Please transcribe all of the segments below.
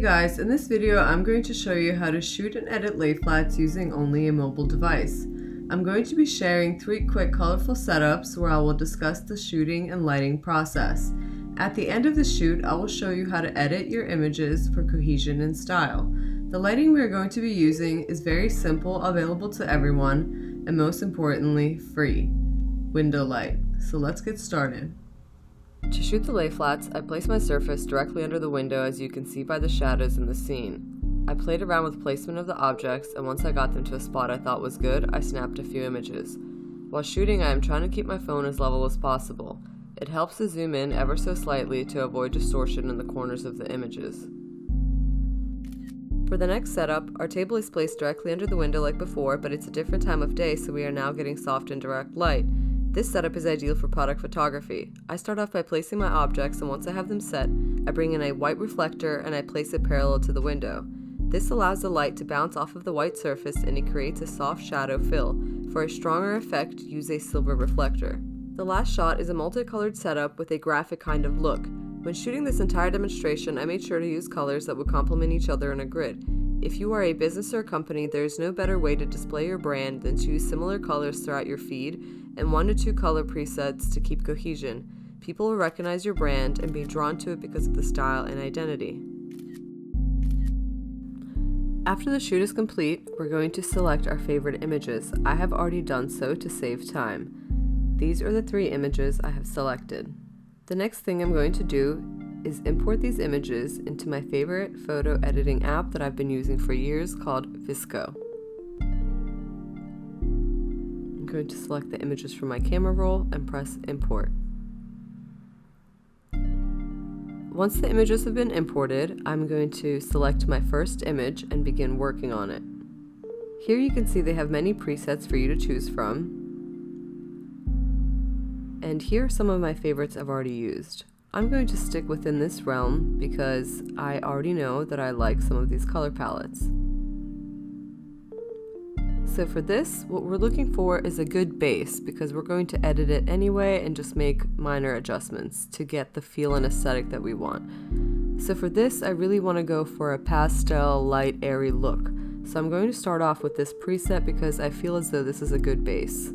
guys, in this video I'm going to show you how to shoot and edit lay flats using only a mobile device. I'm going to be sharing three quick colorful setups where I will discuss the shooting and lighting process. At the end of the shoot, I will show you how to edit your images for cohesion and style. The lighting we are going to be using is very simple, available to everyone, and most importantly, free. Window light. So let's get started. To shoot the lay flats, I placed my surface directly under the window as you can see by the shadows in the scene. I played around with placement of the objects and once I got them to a spot I thought was good, I snapped a few images. While shooting I am trying to keep my phone as level as possible. It helps to zoom in ever so slightly to avoid distortion in the corners of the images. For the next setup, our table is placed directly under the window like before, but it's a different time of day so we are now getting soft and direct light. This setup is ideal for product photography. I start off by placing my objects and once I have them set, I bring in a white reflector and I place it parallel to the window. This allows the light to bounce off of the white surface and it creates a soft shadow fill. For a stronger effect, use a silver reflector. The last shot is a multicolored setup with a graphic kind of look. When shooting this entire demonstration, I made sure to use colors that would complement each other in a grid. If you are a business or company, there is no better way to display your brand than to use similar colors throughout your feed and one to two color presets to keep cohesion. People will recognize your brand and be drawn to it because of the style and identity. After the shoot is complete, we're going to select our favorite images. I have already done so to save time. These are the three images I have selected. The next thing I'm going to do is import these images into my favorite photo editing app that I've been using for years called VSCO. I'm going to select the images from my camera roll and press import. Once the images have been imported, I'm going to select my first image and begin working on it. Here you can see they have many presets for you to choose from, and here are some of my favorites I've already used. I'm going to stick within this realm because I already know that I like some of these color palettes. So for this, what we're looking for is a good base because we're going to edit it anyway and just make minor adjustments to get the feel and aesthetic that we want. So for this, I really want to go for a pastel, light, airy look. So I'm going to start off with this preset because I feel as though this is a good base.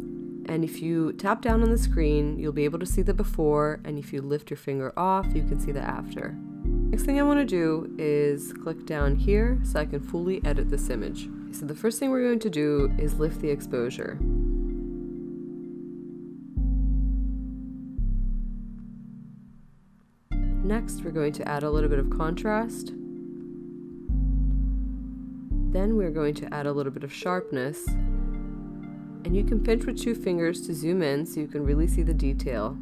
And if you tap down on the screen, you'll be able to see the before, and if you lift your finger off, you can see the after. Next thing I want to do is click down here so I can fully edit this image. So the first thing we're going to do is lift the exposure. Next, we're going to add a little bit of contrast. Then we're going to add a little bit of sharpness and you can pinch with two fingers to zoom in so you can really see the detail.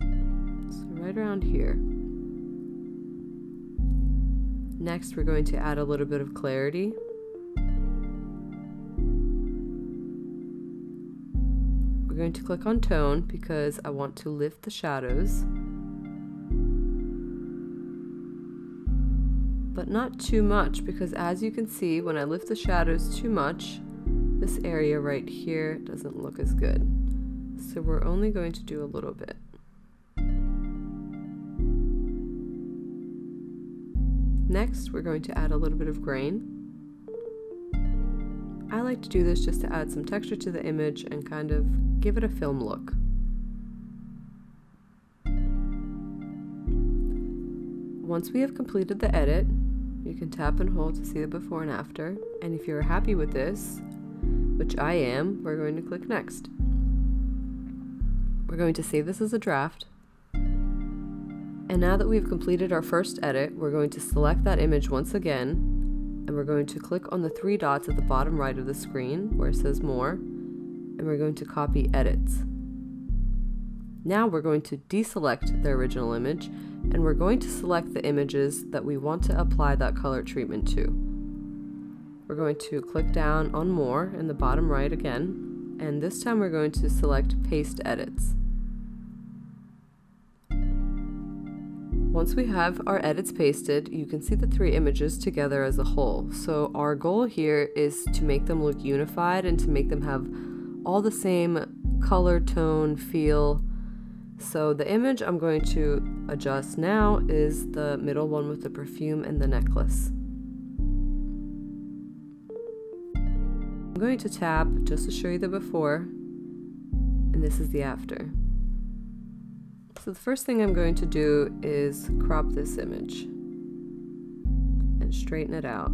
So right around here. Next we're going to add a little bit of clarity. We're going to click on tone because I want to lift the shadows. But not too much because as you can see when I lift the shadows too much this area right here doesn't look as good. So we're only going to do a little bit. Next we're going to add a little bit of grain. I like to do this just to add some texture to the image and kind of give it a film look. Once we have completed the edit, you can tap and hold to see the before and after. And if you're happy with this, which I am, we're going to click next. We're going to save this as a draft. And now that we've completed our first edit, we're going to select that image once again, and we're going to click on the three dots at the bottom right of the screen where it says more, and we're going to copy edits. Now we're going to deselect the original image and we're going to select the images that we want to apply that color treatment to. We're going to click down on more in the bottom right again and this time we're going to select paste edits. Once we have our edits pasted, you can see the three images together as a whole. So our goal here is to make them look unified and to make them have all the same color, tone, feel, So the image I'm going to adjust now is the middle one with the perfume and the necklace. I'm going to tap just to show you the before, and this is the after. So the first thing I'm going to do is crop this image and straighten it out.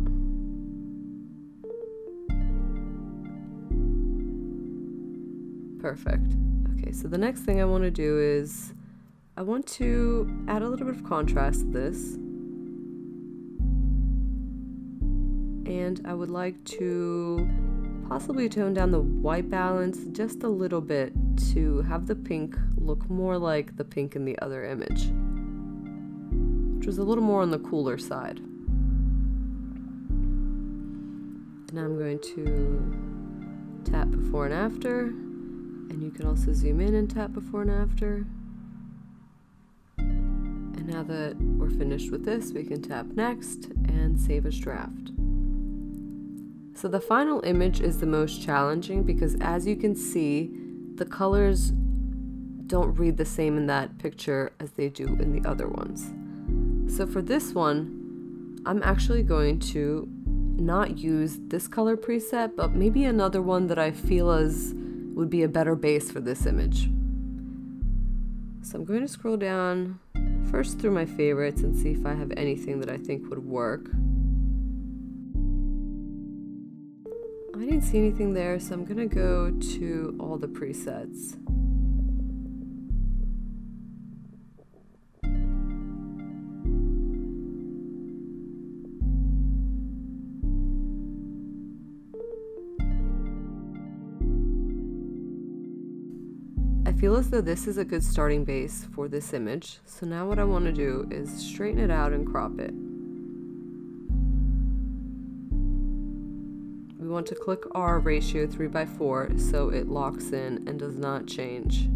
Perfect. Okay, so the next thing I want to do is I want to add a little bit of contrast to this. And I would like to possibly tone down the white balance just a little bit to have the pink look more like the pink in the other image, which was a little more on the cooler side. Now I'm going to tap before and after. And you can also zoom in and tap before and after. And now that we're finished with this, we can tap next and save as draft. So the final image is the most challenging because as you can see, the colors don't read the same in that picture as they do in the other ones. So for this one, I'm actually going to not use this color preset, but maybe another one that I feel as would be a better base for this image. So I'm going to scroll down first through my favorites and see if I have anything that I think would work. I didn't see anything there, so I'm going to go to all the presets. Feel as though this is a good starting base for this image. So now what I want to do is straighten it out and crop it. We want to click our ratio 3 by 4 so it locks in and does not change.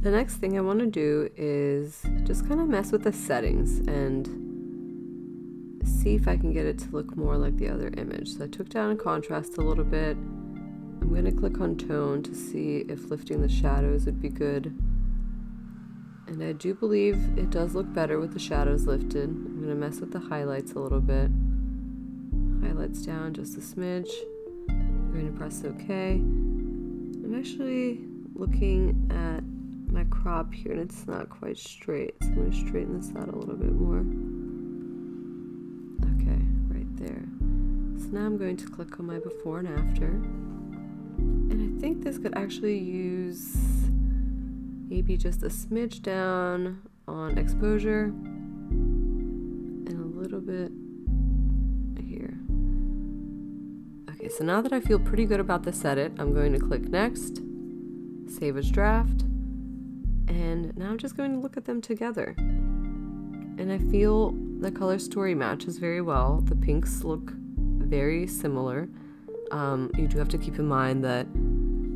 The next thing I want to do is just kind of mess with the settings and see if I can get it to look more like the other image. So I took down contrast a little bit. I'm going to click on tone to see if lifting the shadows would be good. And I do believe it does look better with the shadows lifted. I'm going to mess with the highlights a little bit. Highlights down just a smidge. I'm going to press OK. I'm actually looking at my crop here and it's not quite straight. So I'm going to straighten this out a little bit more. Okay, right there. So now I'm going to click on my before and after. And I think this could actually use maybe just a smidge down on exposure and a little bit here. Okay, so now that I feel pretty good about this edit, I'm going to click next, save as draft, and now I'm just going to look at them together. And I feel the color story matches very well. The pinks look very similar. Um, you do have to keep in mind that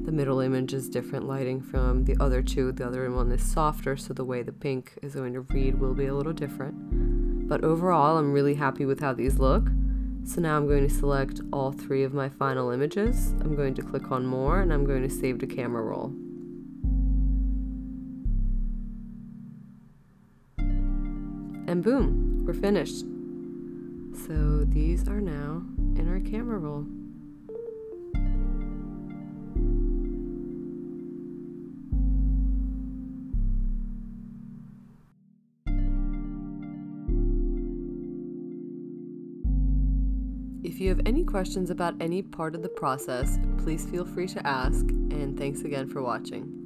the middle image is different lighting from the other two. The other one is softer, so the way the pink is going to read will be a little different. But overall, I'm really happy with how these look. So now I'm going to select all three of my final images. I'm going to click on more and I'm going to save to camera roll. And boom, we're finished. So these are now in our camera roll. If you have any questions about any part of the process, please feel free to ask, and thanks again for watching.